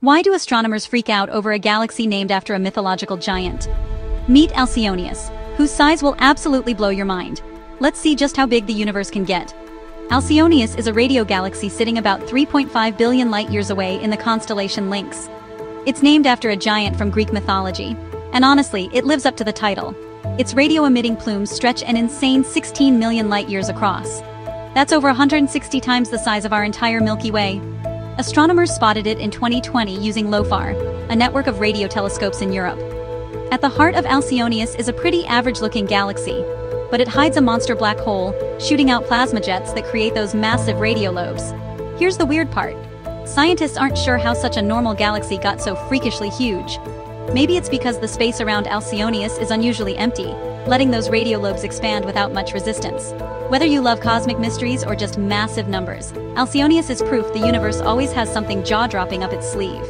Why do astronomers freak out over a galaxy named after a mythological giant? Meet Alcyoneus, whose size will absolutely blow your mind. Let's see just how big the universe can get. Alcyoneus is a radio galaxy sitting about 3.5 billion light-years away in the constellation Lynx. It's named after a giant from Greek mythology, and honestly, it lives up to the title. Its radio-emitting plumes stretch an insane 16 million light-years across. That's over 160 times the size of our entire Milky Way. Astronomers spotted it in 2020 using LOFAR, a network of radio telescopes in Europe. At the heart of Alcyoneus is a pretty average-looking galaxy, but it hides a monster black hole, shooting out plasma jets that create those massive radio lobes. Here's the weird part. Scientists aren't sure how such a normal galaxy got so freakishly huge. Maybe it's because the space around Alcyoneus is unusually empty, letting those radio lobes expand without much resistance. Whether you love cosmic mysteries or just massive numbers, Alcyoneus is proof the universe always has something jaw-dropping up its sleeve.